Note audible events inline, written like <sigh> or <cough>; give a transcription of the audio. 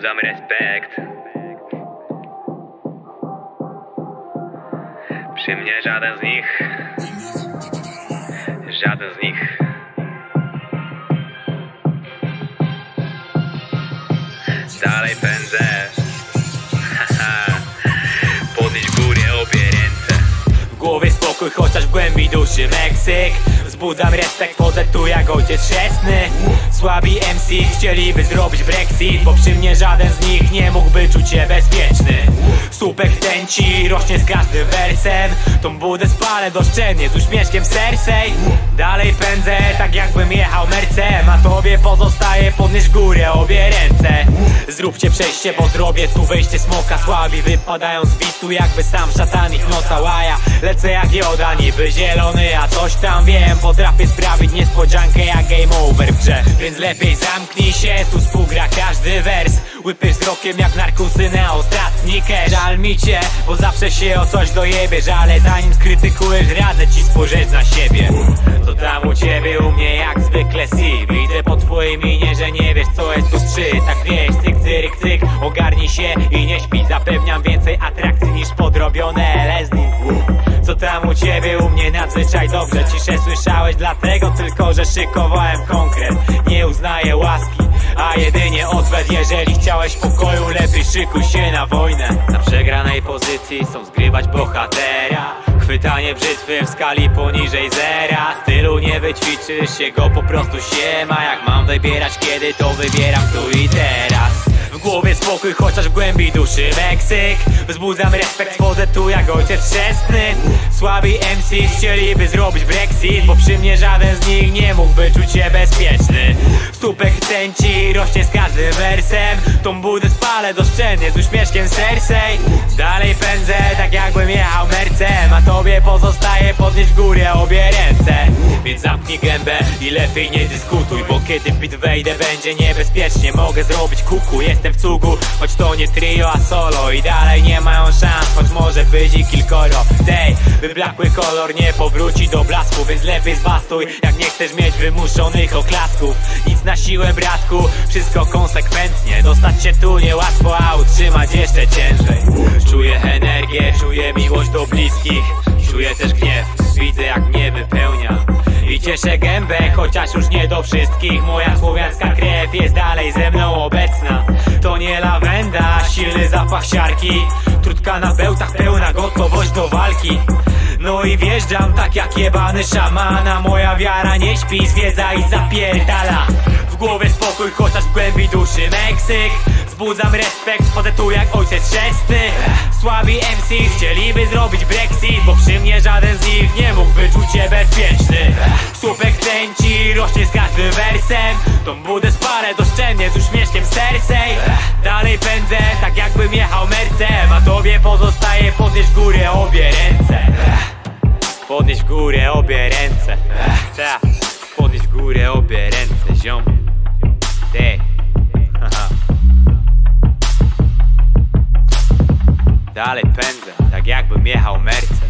wzbudzam respekt. Przy mnie żaden z nich. Żaden z nich. Dalej pędzę. <laughs> Podnieś górę obie ręce. W głowie spokój, chociaż w głębi duszy Meksyk. Wzbudzam respekt, wchodzę tu jak ojciec chrzestny Słabi MC chcieliby zrobić Brexit Bo przy mnie żaden z nich nie mógłby czuć się bezpieczny. Słupek tęci rośnie z każdym wersem. Tą budę spalę doszczelnie z uśmieszkiem w sercej Dalej pędzę tak jakbym jechał mercem pozostaje podnieść w górę obie ręce. Zróbcie przejście, bo zrobię tu wejście smoka. Słabi wypadają z bitu jakby sam szatan ich noca łaja. Lecę jak joda, niby zielony, a coś tam wiem. Potrafię sprawić niespodziankę jak game over w grze. Więc lepiej zamknij się, tu współgra każdy wers. Łypiesz wzrokiem jak narkusy na ostatni cash. Żal mi cię, bo zawsze się o coś dojebiesz Ale zanim skrytykujesz, radzę ci spojrzeć na siebie. Co tam u ciebie, u mnie jak zwykle si Widzę niż podrobione LSD co tam u ciebie, u mnie nadzwyczaj dobrze. Ciszę słyszałeś dlatego tylko, że szykowałem konkret. Nie uznaję łaski, a jedynie odwet. Jeżeli chciałeś pokoju, lepiej szykuj się na wojnę. Na przegranej pozycji są zgrywać bohatera. Chwytanie brzytwy w skali poniżej zera. Stylu nie wyćwiczysz się go po prostu się ma Jak mam wybierać kiedy to wybieram tu i teraz głowie spokój, chociaż w głębi duszy. Meksyk Wzbudzam respekt, wchodzę tu jak ojciec chrzestny. Słabi MC chcieliby zrobić Brexit Bo przy mnie żaden z nich nie mógłby czuć się bezpieczny. Stópek tęci rośnie z każdym wersem. Tą budę spalę doszczelnie z uśmieszkiem sercej Dalej pędzę tak jakbym jechał mercem A tobie pozostaje podnieść w górę obie ręce zamknij gębę i lepiej nie dyskutuj Bo kiedy bit wejdę będzie niebezpiecznie. Mogę zrobić kuku, jestem w cugu Choć to nie trio, a solo. I dalej nie mają szans, choć może być i kilkoro. Tej, wyblakły kolor nie powróci do blasku Więc lepiej zbastuj, jak nie chcesz mieć wymuszonych oklasków. Nic na siłę bratku, wszystko konsekwentnie. Dostać się tu niełatwo, a utrzymać jeszcze ciężej. Czuję energię, czuję miłość do bliskich chociaż już nie do wszystkich Moja słowiańska krew jest dalej ze mną obecna. To nie lawenda, silny zapach siarki. Trutka na bełtach, pełna gotowość do walki. No i wjeżdżam tak jak jebany szamana Moja wiara nie śpi, zwiedza i zapierdala. W głowie spokój, chociaż w głębi duszy Meksyk Wzbudzam respekt, wchodzę tu jak ojciec chrzestny. Słabi MC chcieliby zrobić Brexit Bo przy mnie żaden z nich nie mógłby czuć się bezpieczny. Słupek tęci rośnie z każdym wersem. Tą budę spalę doszczelnie z uśmieszkiem sercej. Dalej pędzę tak jakbym jechał mercem A tobie pozostaje podnieść górę obie ręce. Podnieść górę obie ręce. Ta, podnieść górę obie ręce, tak jakbym jechał mercem